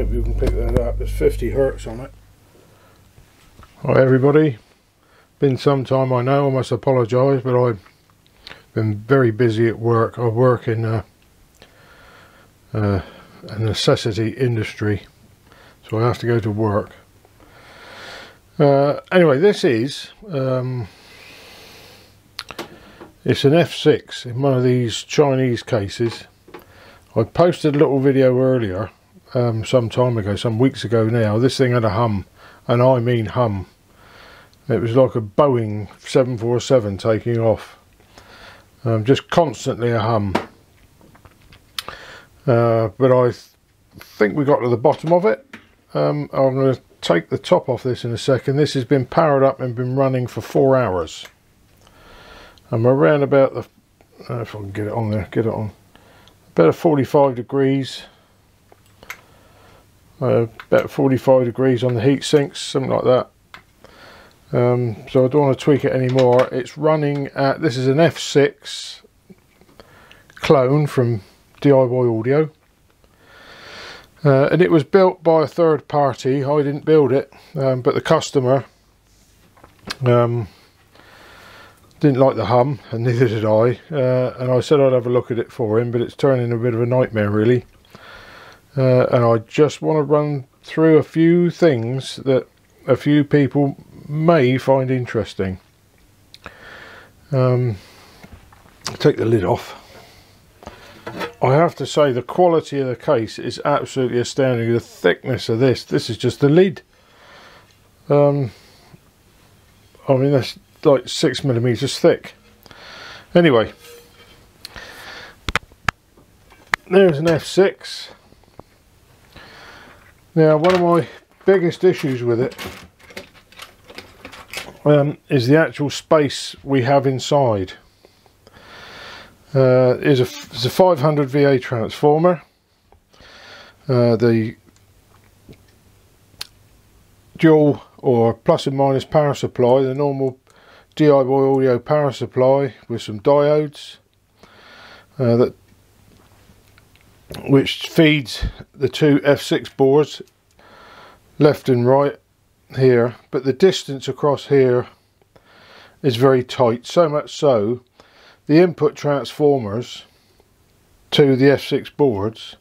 hope you can pick that up. There's 50 hertz on it. Hi everybody. Been some time I know, I must apologise, but I've been very busy at work. I work in a, a necessity industry, so I have to go to work. Uh, anyway, this is um, it's an F6 in one of these Chinese cases. I posted a little video earlier, um, some time ago, some weeks ago now. This thing had a hum, and I mean hum. It was like a Boeing 747 taking off. Um, just constantly a hum. Uh, but I th think we got to the bottom of it. Um, I'm going to take the top off this in a second. This has been powered up and been running for four hours. I'm around about the, if I can get it on there, get it on, about 45 degrees. Uh, about 45 degrees on the heat sinks, something like that. Um, so I don't want to tweak it anymore. It's running at, this is an F6 clone from DIY Audio. Uh, and it was built by a third party. I didn't build it, um, but the customer um, didn't like the hum, and neither did I. Uh, and I said I'd have a look at it for him, but it's turning a bit of a nightmare, really. Uh, and I just want to run through a few things that a few people may find interesting. Um, take the lid off. I have to say the quality of the case is absolutely astounding. The thickness of this, this is just the lid. Um, I mean that's like six millimeters thick. Anyway, there's an F6. Now one of my biggest issues with it um, is the actual space we have inside uh, is a, a 500 VA transformer. Uh, the dual or plus and minus power supply, the normal DIY audio power supply with some diodes uh, that which feeds the two F6 boards left and right here but the distance across here is very tight so much so the input transformers to the F6 boards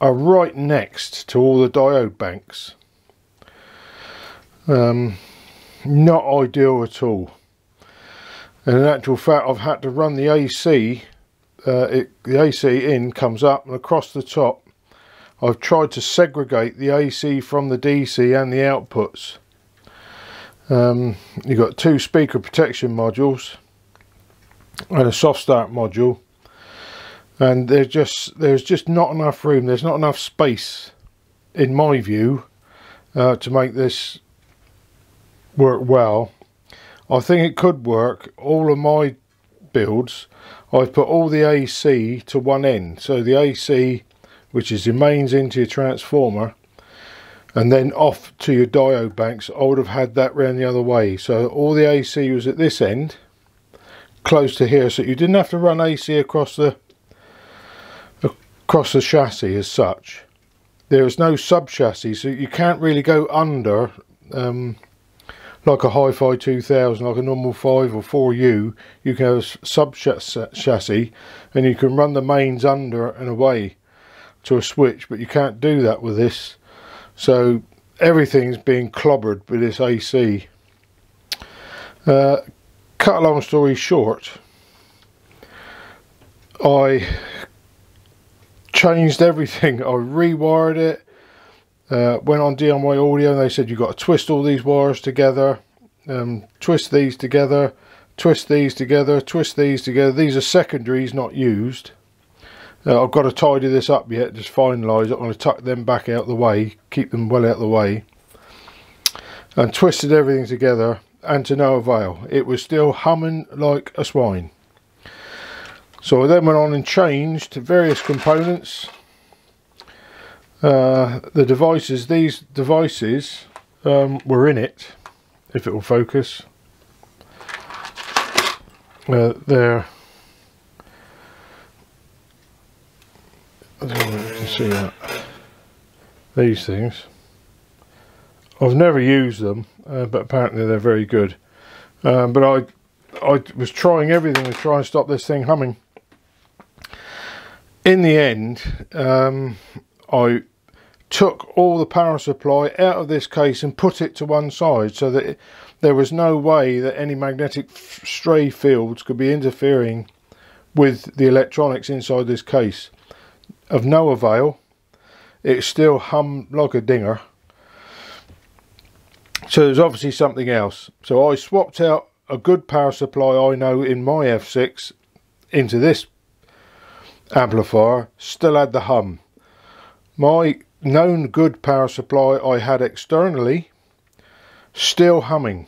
are right next to all the diode banks. Um, not ideal at all. And in actual fact I've had to run the AC, uh, it, the AC in comes up and across the top I've tried to segregate the AC from the DC and the outputs. Um, you've got two speaker protection modules and a soft start module and there's just there's just not enough room there's not enough space in my view uh, to make this work well I think it could work all of my builds I've put all the AC to one end. So the AC which is the mains into your transformer and then off to your diode banks I would have had that round the other way. So all the AC was at this end close to here so you didn't have to run AC across the across the chassis as such. There is no sub chassis so you can't really go under um, like a Hi-Fi 2000 like a normal 5 or 4U you can have a sub chassis and you can run the mains under and away to a switch but you can't do that with this. So everything's being clobbered with this AC uh, cut a long story short, I changed everything. I rewired it, uh, went on DIY Audio and they said you've got to twist all these wires together, um, twist these together, twist these together, twist these together. These are secondaries not used. Uh, I've got to tidy this up yet, just finalise it. I'm going to tuck them back out the way, keep them well out the way. And twisted everything together and to no avail. It was still humming like a swine. So I then went on and changed various components. Uh, the devices, these devices um, were in it, if it will focus. Uh, there. I don't know if you can see that. these things. I've never used them, uh, but apparently they're very good. Um, but I, I was trying everything to try and stop this thing humming. In the end, um, I took all the power supply out of this case and put it to one side so that it, there was no way that any magnetic stray fields could be interfering with the electronics inside this case. Of no avail, it still hummed like a dinger. So there's obviously something else. So I swapped out a good power supply I know in my F6 into this amplifier, still had the hum. My known good power supply I had externally, still humming.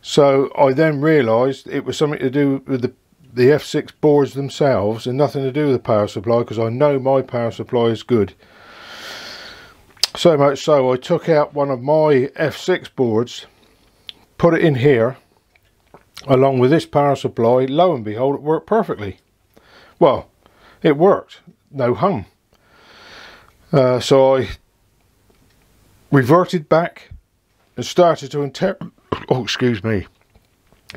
So I then realised it was something to do with the the F6 boards themselves and nothing to do with the power supply because I know my power supply is good. So much so I took out one of my F6 boards, put it in here along with this power supply, lo and behold it worked perfectly. Well, it worked, no hum. Uh, so I reverted back and started to inter oh excuse me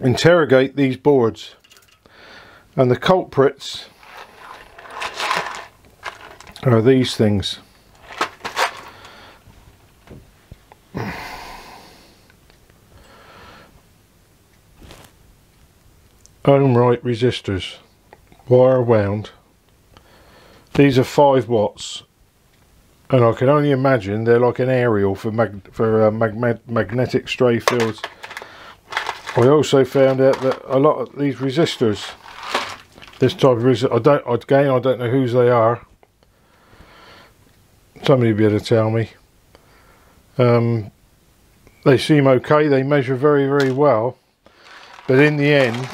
interrogate these boards. And the culprits are these things. Ohmite resistors wire wound. These are 5 watts and I can only imagine they're like an aerial for mag for uh, mag magnetic stray fields. I also found out that a lot of these resistors, this type of resistor, I don't again I don't know whose they are. Somebody be able to tell me. Um, they seem okay. They measure very very well, but in the end,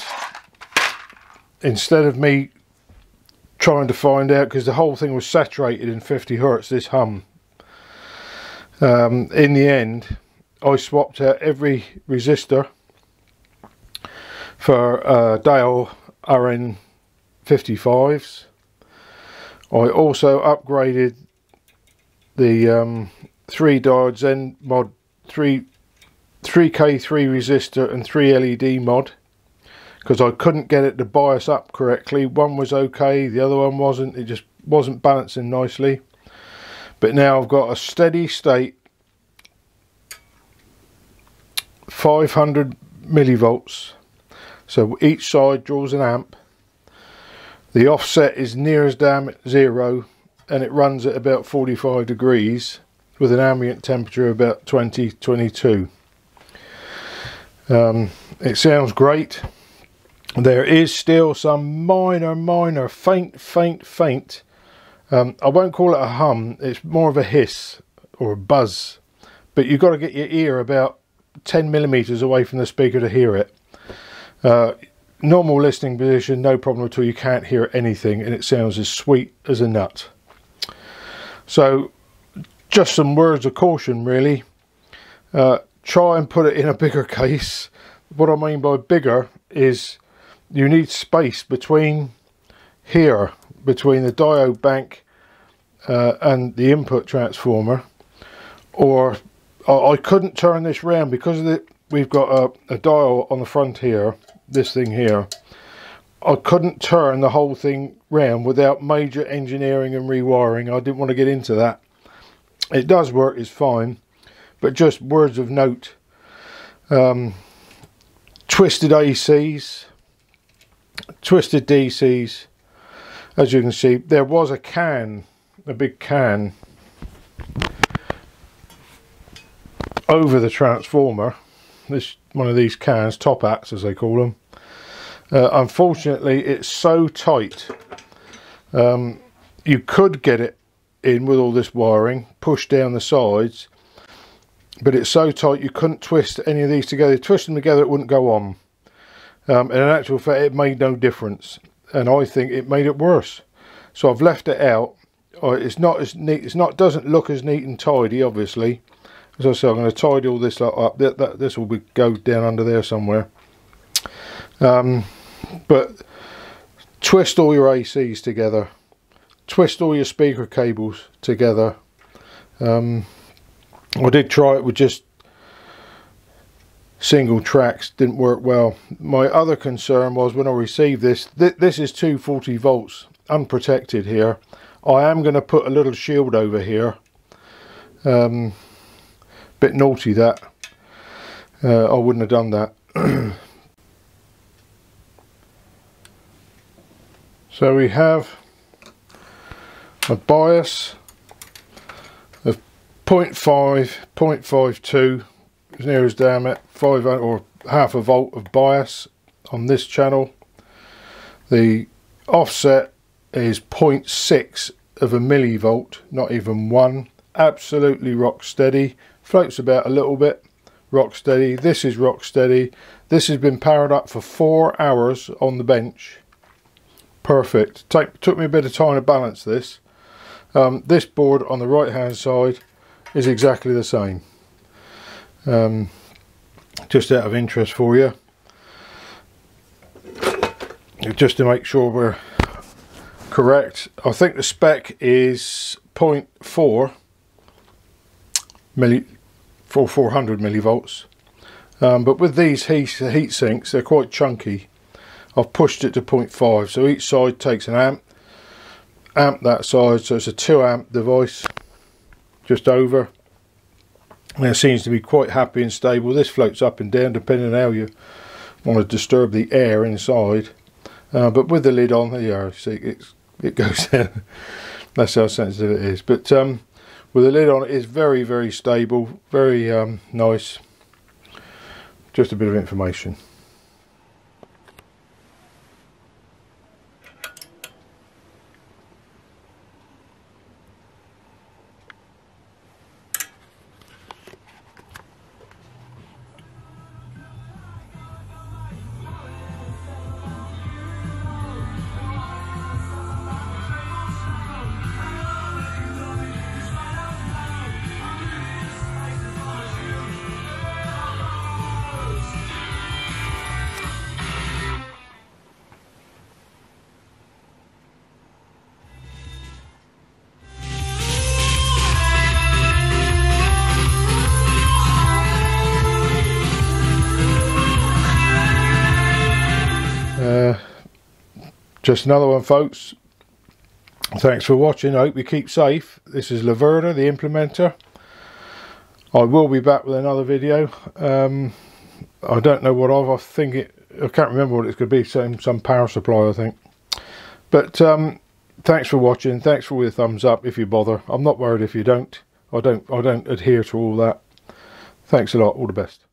instead of me trying to find out because the whole thing was saturated in 50 hertz this hum. Um, in the end I swapped out every resistor for uh, Dale RN 55s I also upgraded the um, three diodes N mod 3 3k3 resistor and 3 LED mod because I couldn't get it to bias up correctly. One was okay, the other one wasn't. It just wasn't balancing nicely. But now I've got a steady state 500 millivolts. So each side draws an amp. The offset is near as damn zero and it runs at about 45 degrees with an ambient temperature of about 20 22. Um, it sounds great there is still some minor, minor, faint, faint, faint. Um, I won't call it a hum, it's more of a hiss or a buzz. But you've got to get your ear about 10 millimeters away from the speaker to hear it. Uh, normal listening position, no problem at all. You can't hear anything and it sounds as sweet as a nut. So, just some words of caution, really. Uh, try and put it in a bigger case. What I mean by bigger is you need space between here, between the diode bank uh, and the input transformer, or I couldn't turn this round because of the, we've got a, a dial on the front here, this thing here. I couldn't turn the whole thing round without major engineering and rewiring. I didn't want to get into that. It does work, it's fine, but just words of note. Um, twisted ACs, twisted DCs as you can see there was a can a big can over the transformer. This one of these cans top hats as they call them uh, unfortunately it's so tight um, you could get it in with all this wiring push down the sides but it's so tight you couldn't twist any of these together. Twist them together it wouldn't go on um, and in actual fact it made no difference. And I think it made it worse. So I've left it out. Uh, it's not as neat it's not doesn't look as neat and tidy obviously. As I said I'm going to tidy all this up that, that this will be, go down under there somewhere. Um, but twist all your ACs together. Twist all your speaker cables together. Um, I did try it with just single tracks didn't work well. My other concern was when I received this th this is 240 volts unprotected here. I am going to put a little shield over here. Um, bit naughty that. Uh, I wouldn't have done that. So we have a bias of 0.5 0.52 as near as damn it, five or half a volt of bias on this channel. The offset is 0.6 of a millivolt, not even one. Absolutely rock steady. Floats about a little bit. Rock steady. This is rock steady. This has been powered up for four hours on the bench. Perfect. Take, took me a bit of time to balance this. Um, this board on the right hand side is exactly the same um, just out of interest for you just to make sure we're correct I think the spec is 0.4 milli for 400 millivolts. Um, but with these heat, heat sinks they're quite chunky. I've pushed it to 0.5 so each side takes an amp amp that side so it's a 2 amp device just over it seems to be quite happy and stable. This floats up and down depending on how you want to disturb the air inside. Uh, but with the lid on, there see it's, it goes down. That's how sensitive it is. But um, with the lid on, it is very, very stable, very um, nice. Just a bit of information. Just another one folks. Thanks for watching. I hope you keep safe. This is Laverda the implementer. I will be back with another video. Um, I don't know what of. I think it I can't remember what it's going to be. Some, some power supply I think. But um, thanks for watching. Thanks for all the thumbs up if you bother. I'm not worried if you don't. I don't I don't adhere to all that. Thanks a lot. All the best